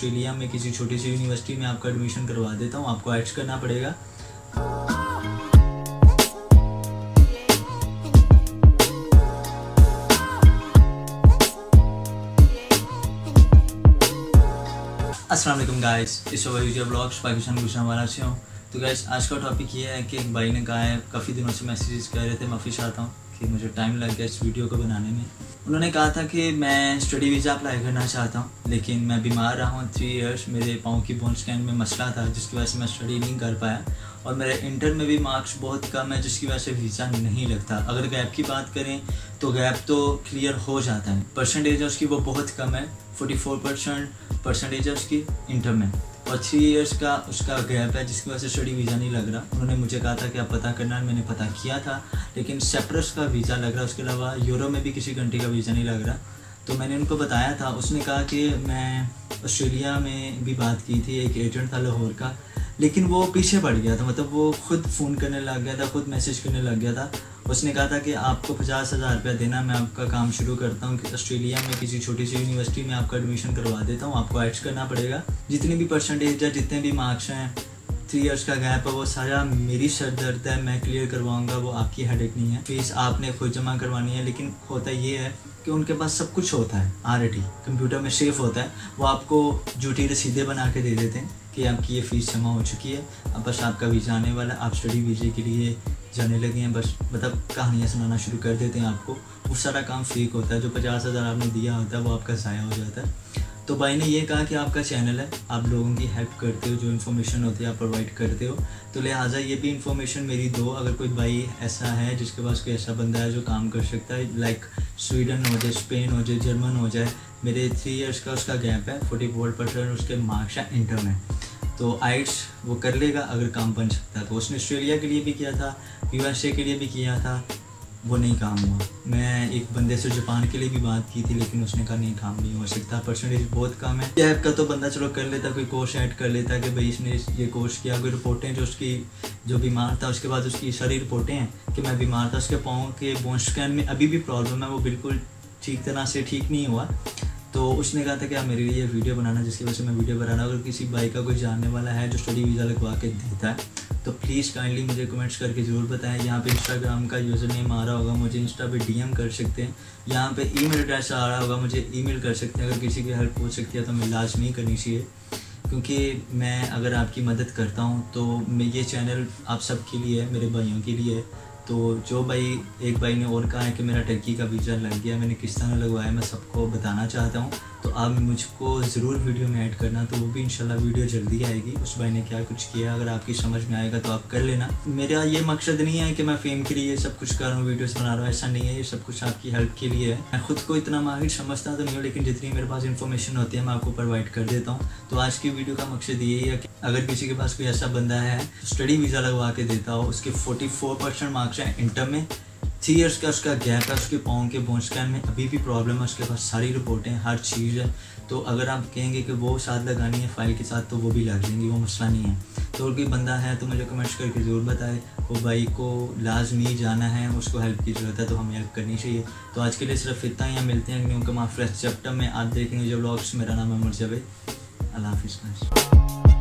Australia में किसी छोटी सी यूनिवर्सिटी में आपका एडमिशन करवा देता हूँ, आपको ऐड करना पड़ेगा। वालेकुम गाइस इस ब्लॉग्स पाकिस्तान गुजरात वाला से हूँ। तो गाइस आज का टॉपिक ये है कि एक भाई ने कहा है, काफ़ी दिनों से मैसेजेस कर रहे थे माफ़ी चाहता हूँ। कि मुझे टाइम लग गया इस वीडियो को बनाने में। उन्होंने कहा था कि मैं स्टडी वीज़ा अप्लाई करना चाहता हूँ, लेकिन मैं बीमार रहा हूँ थ्री इयर्स मेरे पाँव की बोन स्कैन में मसला था, जिसकी वजह से मैं स्टडी नहीं कर पाया। और मेरे इंटर में भी मार्क्स बहुत कम है, जिसकी वजह से वीज़ा नहीं लगता। अगर गैप की बात करें तो गैप तो क्लियर हो जाता है। परसेंटेज है उसकी, वो बहुत कम है। फोर्टी फोर परसेंट परसेंटेज है उसकी इंटर में। और थ्री इयर्स का उसका गैप है, जिसकी वजह से स्टडी वीज़ा नहीं लग रहा। उन्होंने मुझे कहा था कि आप पता करना है मैंने पता किया था, लेकिन सेप्रस का वीज़ा लग रहा, उसके अलावा यूरो में भी किसी कंट्री का वीज़ा नहीं लग रहा। तो मैंने उनको बताया था। उसने कहा कि मैं ऑस्ट्रेलिया में भी बात की थी, एक एजेंट था लाहौर का, लेकिन वो पीछे पड़ गया था। मतलब वो खुद फ़ोन करने लग गया था, खुद मैसेज करने लग गया था। उसने कहा था कि आपको पचास हज़ार रुपया देना, मैं आपका काम शुरू करता हूँ ऑस्ट्रेलिया में किसी छोटी सी यूनिवर्सिटी में आपका एडमिशन करवा देता हूँ। आपको एड्स करना पड़ेगा। जितनी भी परसेंटेज या जितने भी मार्क्स हैं थ्री इयर्स का गैप है, वो सारा मेरी सर दर्द है, मैं क्लियर करवाऊँगा, वो आपकी हेडेक नहीं है। फ़ीस आपने खुद जमा करवानी है, लेकिन होता ये है कि उनके पास सब कुछ होता है ऑलरेडी कंप्यूटर में सेफ़ होता है। वो आपको झूठी रसीदें बना के दे देते हैं कि आपकी ये फ़ीस जमा हो चुकी है। अब बस आपका वीज़ा आने वाला आप स्टडी वीज़े के लिए जाने लगे हैं, बस मतलब कहानियाँ सुनाना शुरू कर देते हैं आपको। वो सारा काम फेक होता है, जो पचास हज़ार आपने दिया होता है, वो आपका ज़ाया हो जाता है। तो भाई ने ये कहा कि आपका चैनल है, आप लोगों की हेल्प करते हो, जो इन्फॉर्मेशन होती है आप प्रोवाइड करते हो। तो लिहाजा ये भी इन्फॉर्मेशन मेरी दो, अगर कोई भाई ऐसा है जिसके पास कोई ऐसा बंदा है जो काम कर सकता है लाइक स्वीडन हो जाए स्पेन हो जाए जर्मन हो जाए, मेरे थ्री इयर्स का उसका गैप है फोर्टी फोर परसेंट उसके मार्क्स हैं इंटर में तो आइट्स वो कर लेगा अगर काम बन सकता है। तो उसने ऑस्ट्रेलिया के लिए भी किया था यूएसए के लिए भी किया था वो नहीं काम हुआ। मैं एक बंदे से जापान के लिए भी बात की थी, लेकिन उसने कहा, नहीं, काम नहीं हो सकता परसेंटेज बहुत कम है। ऐप का तो बंदा चलो कर लेता, कोई कोर्स ऐड कर लेता कि भाई इसने ये कोर्स किया, कोई रिपोर्टें जो उसकी, जो बीमार था, उसके बाद उसकी सारी रिपोर्टें हैं कि मैं बीमार था, उसके पाँव के बोन स्कैन में अभी भी प्रॉब्लम है, वो बिल्कुल ठीक तरह से ठीक नहीं हुआ। तो उसने कहा था कि आप मेरे लिए वीडियो बनाना, जिसकी वजह से मैं वीडियो बनाना, अगर किसी भाई का कोई जानने वाला है जो स्टडी वीज़ा लगवा के देता है तो प्लीज़ काइंडली मुझे कमेंट्स करके ज़रूर बताएँ। यहाँ पे इंस्टाग्राम का यूज़र नेम आ रहा होगा, मुझे इंस्टा पे डीएम कर सकते हैं। यहाँ पे ईमेल एड्रेस आ रहा होगा, मुझे ईमेल कर सकते हैं। अगर किसी की हेल्प हो सकती है तो मैं नहीं करनी चाहिए। क्योंकि मैं अगर आपकी मदद करता हूँ तो मैं ये चैनल आप सब के लिए है, मेरे भाइयों के लिए है। तो जो भाई, एक भाई ने और कहा है कि मेरा टर्की का वीज़ा लग गया, मैंने किस तरह लगवाया, मैं सबको बताना चाहता हूँ। तो आप मुझको ज़रूर वीडियो में ऐड करना तो वो भी इंशाल्लाह वीडियो जल्दी आएगी। उस भाई ने क्या कुछ किया, अगर आपकी समझ में आएगा तो आप कर लेना। मेरा ये मकसद नहीं है कि मैं फेम के लिए सब कुछ कर रहा हूँ वीडियोस बना रहा हूँ, ऐसा नहीं है। ये सब कुछ आपकी हेल्प के लिए है। मैं खुद को इतना माहिर समझता तो नहीं हूँ, लेकिन जितनी मेरे पास इन्फॉर्मेशन होती है, मैं आपको प्रोवाइड कर देता हूँ। तो आज की वीडियो का मकसद यही है कि अगर किसी के पास कोई ऐसा बंदा है स्टडी वीज़ा लगवा के देता हो, उसके फोर्टी फोर परसेंट मार्क्स हैं इंटर में थ्री ईयर्स का उसका गैप है, उसके पाँव के बोन स्कैन में अभी भी प्रॉब्लम है, उसके पास सारी रिपोर्टें हर चीज़ है। तो अगर आप कहेंगे कि वो साथ लगानी है फ़ाइल के साथ तो वो भी लग जाएँगी, वो मसला नहीं है। तो अगर कोई बंदा है तो मुझे कमेंट्स करके ज़रूर बताए, वो भाई को लाजमी जाना है, उसको हेल्प की ज़रूरत है तो हमें हेल्प करनी चाहिए। तो आज के लिए सिर्फ़ इतना ही मिलते हैं क्योंकि माँ फ्रेश चैप्टर में, आप देखेंगे जो ब्लॉग्स मेरा नाम है मरजब अल्लाह हाफिज़